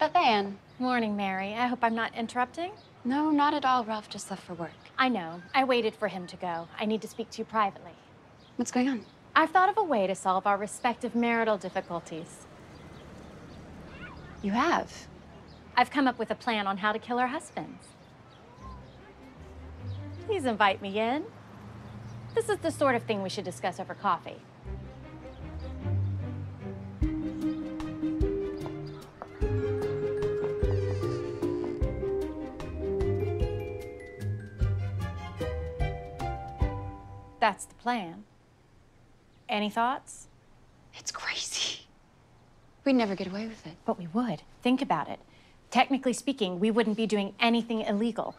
Beth Ann. Morning, Mary. I hope I'm not interrupting. No, not at all. Ralph just left for work. I know. I waited for him to go. I need to speak to you privately. What's going on? I've thought of a way to solve our respective marital difficulties. You have? I've come up with a plan on how to kill our husbands. Please invite me in. This is the sort of thing we should discuss over coffee. That's the plan. Any thoughts? It's crazy. We'd never get away with it. But we would. Think about it. Technically speaking, we wouldn't be doing anything illegal.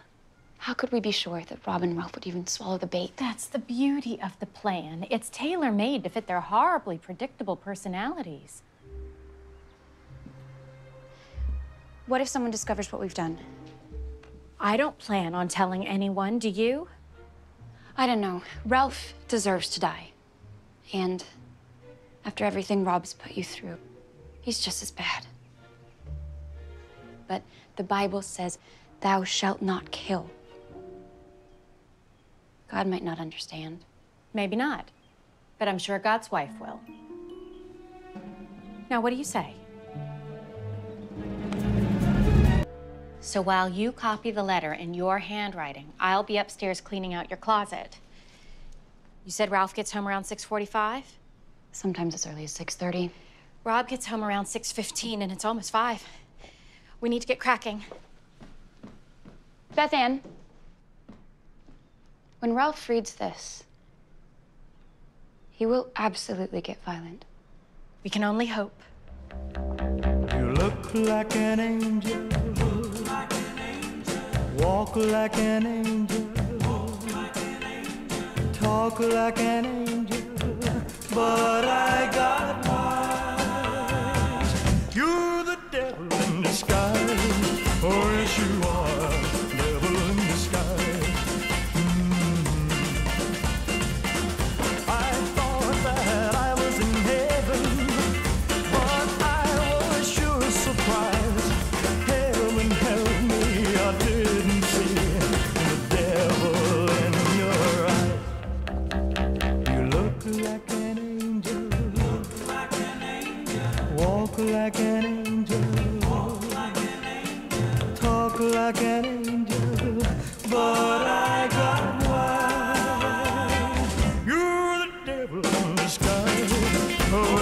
How could we be sure that Rob and Ralph would even swallow the bait? That's the beauty of the plan. It's tailor made to fit their horribly predictable personalities. What if someone discovers what we've done? I don't plan on telling anyone, do you? I don't know. Ralph deserves to die. And after everything Rob's put you through, he's just as bad. But the Bible says, thou shalt not kill. God might not understand. Maybe not. But I'm sure God's wife will. Now, what do you say? So while you copy the letter in your handwriting, I'll be upstairs cleaning out your closet. You said Ralph gets home around 6.45? Sometimes as early as 6.30. Rob gets home around 6.15 and it's almost 5. We need to get cracking. Beth Ann, when Ralph reads this, he will absolutely get violent. We can only hope. You look like an angel. Walk like an angel. Talk like an angel. But I got like an angel. Like an angel. Talk like an angel. But I got wise. You're the devil in disguise. Oh.